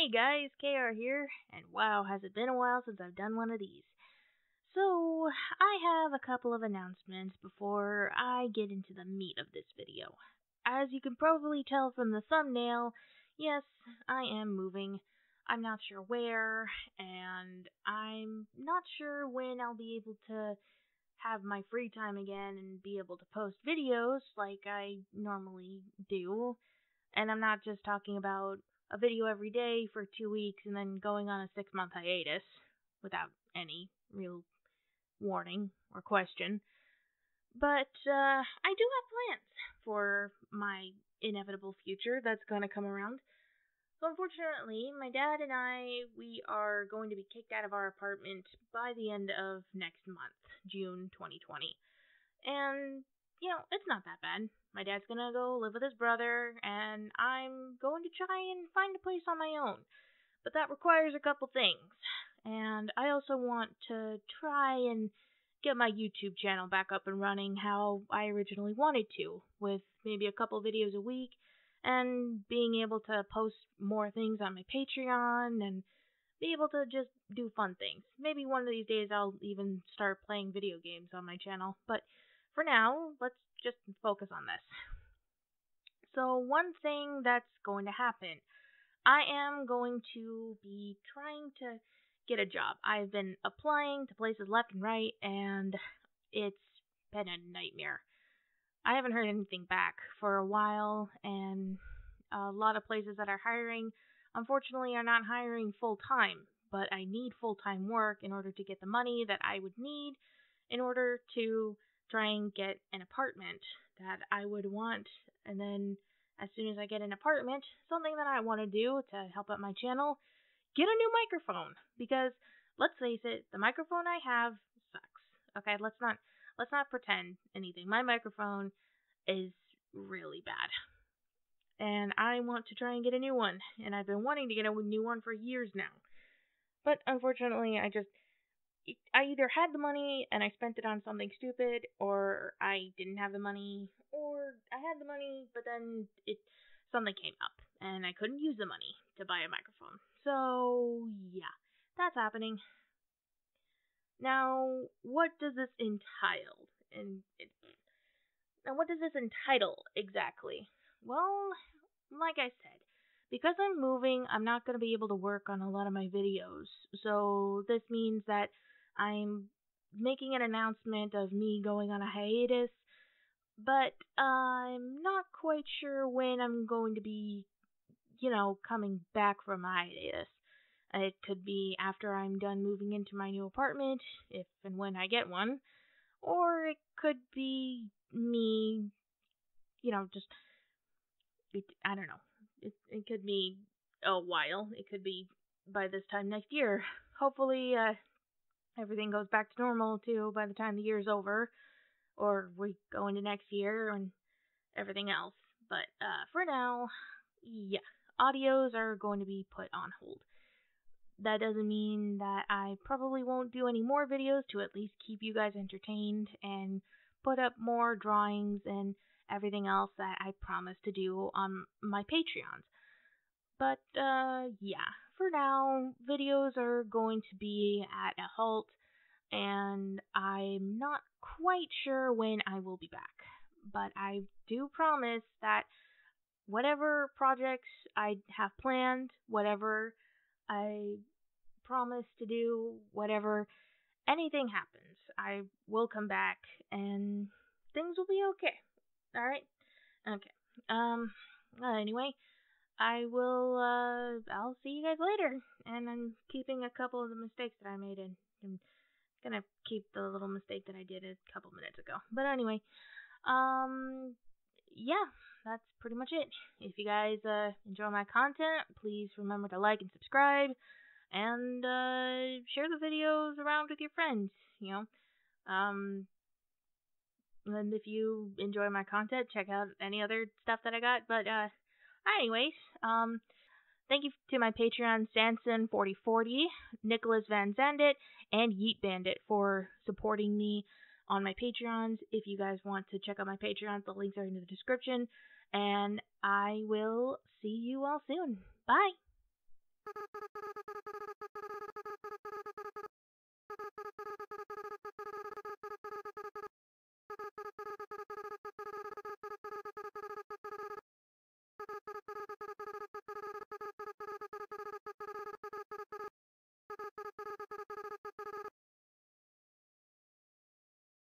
Hey guys, KR here, and wow, has it been a while since I've done one of these. So, I have a couple of announcements before I get into the meat of this video. As you can probably tell from the thumbnail, yes, I am moving. I'm not sure where, and I'm not sure when I'll be able to have my free time again and be able to post videos like I normally do. And I'm not just talking about a video every day for two weeks and then going on a six month hiatus without any real warning or question. But uh, I do have plans for my inevitable future that's going to come around. So unfortunately, my dad and I we are going to be kicked out of our apartment by the end of next month, June 2020. And you know, it's not that bad. My dad's gonna go live with his brother, and I'm going to try and find a place on my own. But that requires a couple things. And I also want to try and get my YouTube channel back up and running how I originally wanted to, with maybe a couple videos a week, and being able to post more things on my Patreon, and be able to just do fun things. Maybe one of these days I'll even start playing video games on my channel, but for now, let's just focus on this. So, one thing that's going to happen, I am going to be trying to get a job. I've been applying to places left and right, and it's been a nightmare. I haven't heard anything back for a while, and a lot of places that are hiring, unfortunately, are not hiring full time. But I need full time work in order to get the money that I would need in order to try and get an apartment that I would want. And then as soon as I get an apartment, something that I want to do to help out my channel, get a new microphone because let's face it, the microphone I have sucks. Okay, let's not let's not pretend anything. My microphone is really bad. And I want to try and get a new one, and I've been wanting to get a new one for years now. But unfortunately, I just I either had the money and I spent it on something stupid, or I didn't have the money, or I had the money but then it something came up and I couldn't use the money to buy a microphone. So yeah, that's happening. Now, what does this entitle? And now, what does this entitle exactly? Well, like I said, because I'm moving, I'm not going to be able to work on a lot of my videos. So this means that I'm making an announcement of me going on a hiatus, but I'm not quite sure when I'm going to be, you know, coming back from my hiatus. It could be after I'm done moving into my new apartment, if and when I get one, or it could be me, you know, just, it, I don't know. It, it could be a while. It could be by this time next year. Hopefully, uh, everything goes back to normal too by the time the year's over, or we go into next year and everything else. But uh, for now, yeah, audios are going to be put on hold. That doesn't mean that I probably won't do any more videos to at least keep you guys entertained and put up more drawings and everything else that I promised to do on my Patreons. But uh, yeah, for now, videos are going to be at a halt, and I'm not quite sure when I will be back. But I do promise that whatever projects I have planned, whatever I promise to do, whatever anything happens, I will come back and things will be okay. All right? Okay. Um anyway, I will, uh, I'll see you guys later. And I'm keeping a couple of the mistakes that I made and I'm gonna keep the little mistake that I did a couple minutes ago. But anyway, um, yeah, that's pretty much it. If you guys, uh, enjoy my content, please remember to like and subscribe and, uh, share the videos around with your friends, you know. Um, and if you enjoy my content, check out any other stuff that I got. But, uh, Anyways, um, thank you to my Patreon, Sanson4040, Nicholas Van Zandit, and Yeet Bandit for supporting me on my Patreons. If you guys want to check out my Patreons, the links are in the description. And I will see you all soon. Bye.